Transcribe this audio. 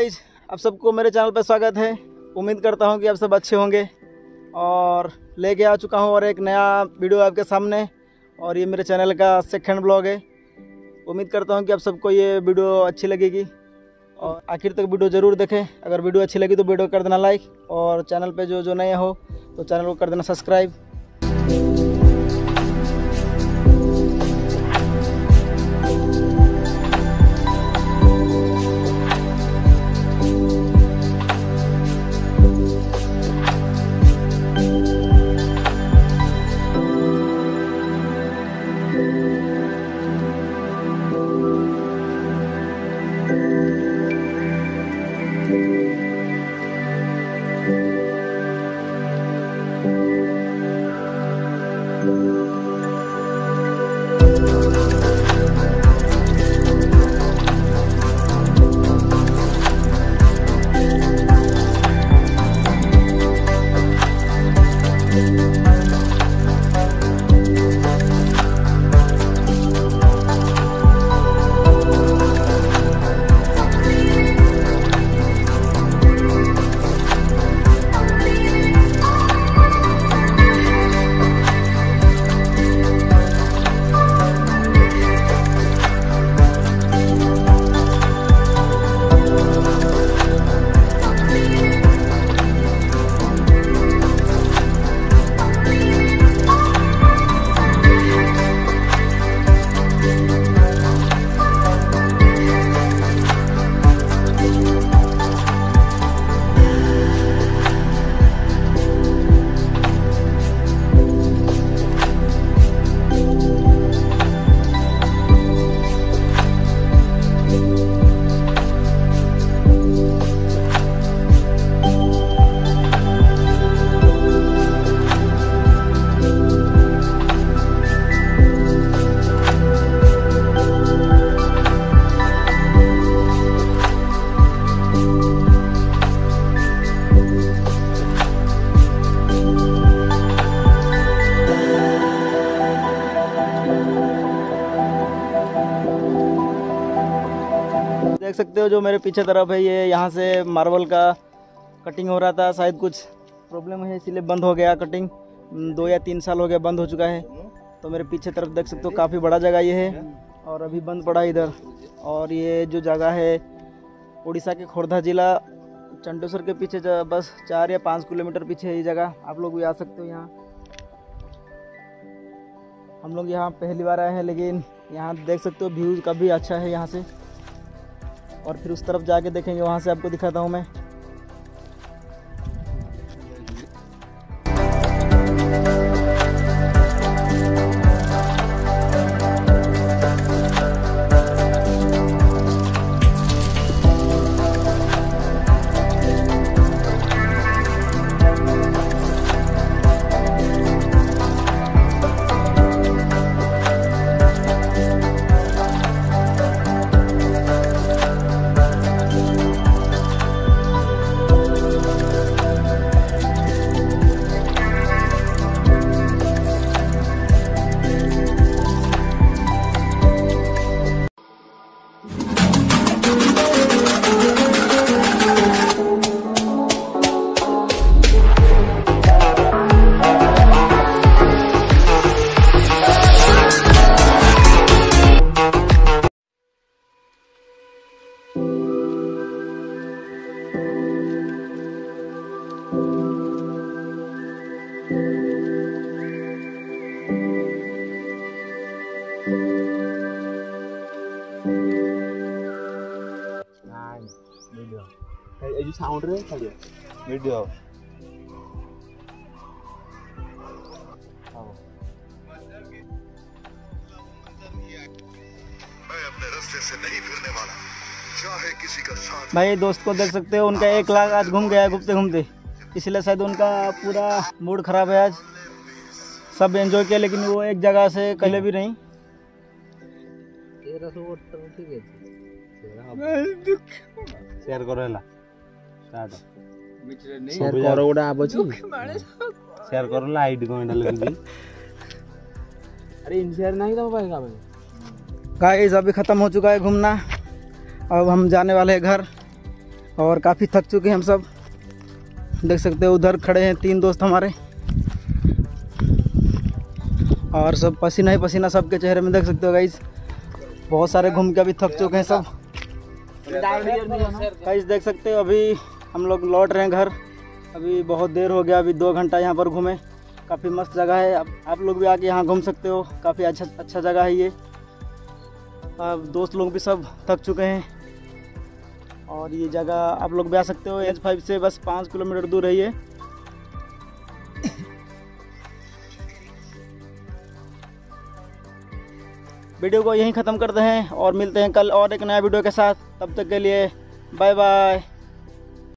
Guys आप सबको मेरे चैनल पर स्वागत है। उम्मीद करता हूँ कि आप सब अच्छे होंगे। और लेके आ चुका हूँ और एक नया वीडियो आपके सामने। और ये मेरे चैनल का सेकंड ब्लॉग है। उम्मीद करता हूँ कि आप सबको ये वीडियो अच्छी लगेगी। और आखिर तक वीडियो ज़रूर देखें। अगर वीडियो अच्छी लगी तो वीडियो कर देना लाइक और चैनल पे जो जो नए हो तो चैनल को कर देना सब्सक्राइब देख सकते हो जो मेरे पीछे तरफ़ है, ये यहाँ से मार्बल का कटिंग हो रहा था, शायद कुछ प्रॉब्लम है, इसीलिए बंद हो गया कटिंग दो या तीन साल हो गया बंद हो चुका है। तो मेरे पीछे तरफ़ देख सकते हो, काफ़ी बड़ा जगह ये है और अभी बंद पड़ा इधर। और ये जो जगह है, उड़ीसा के खोर्धा जिला चंडेश्वर के पीछे बस चार या पाँच किलोमीटर पीछे है ये जगह। आप लोग भी आ सकते हो यहाँ। हम लोग यहाँ पहली बार आए हैं, लेकिन यहाँ देख सकते हो व्यूज़ काफ़ी अच्छा है यहाँ से। और फिर उस तरफ़ जाके देखेंगे वहाँ से आपको दिखाता हूँ मैं। 이 사운드를 वीडियो। हाँ। आओ भाई दोस्त को देख सकते हो उनका एक लाख आज घूम गया घूमते घूमते इसलिए शायद उनका पूरा मूड खराब है आज। सब एंजॉय किया लेकिन वो एक जगह से कले भी नहीं। शेयर करो ସେୟାର କର ଗୋଟେ ଆପ୍ ଅଛି। ସେୟାର କର ଲାଇଟ୍ କ'ଣ ଏଇଟା ଲଗେଇକି अरे इनसेयर नहीं था मोबाइल का गाइस अभी ख़त्म हो चुका है घूमना अब हम जाने वाले हैं घर और काफ़ी थक चुके हैं हम सब। देख सकते हो उधर खड़े हैं तीन दोस्त हमारे। और सब पसीना ही पसीना सबके चेहरे में देख सकते हो गाइस बहुत सारे घूम के अभी थक चुके हैं सब। गाइस देख सकते हो अभी हम लोग लौट रहे हैं घर। अभी बहुत देर हो गया अभी दो घंटा यहाँ पर घूमे। काफ़ी मस्त जगह है। आप, आप लोग भी आके यहाँ घूम सकते हो। काफ़ी अच्छा अच्छा जगह है ये। अब दोस्त लोग भी सब थक चुके हैं। और ये जगह आप लोग भी आ सकते हो। एच फाइव से बस पाँच किलोमीटर दूर है ये। वीडियो को यहीं ख़त्म करते हैं और मिलते हैं कल और एक नया वीडियो के साथ। तब तक के लिए बाय बाय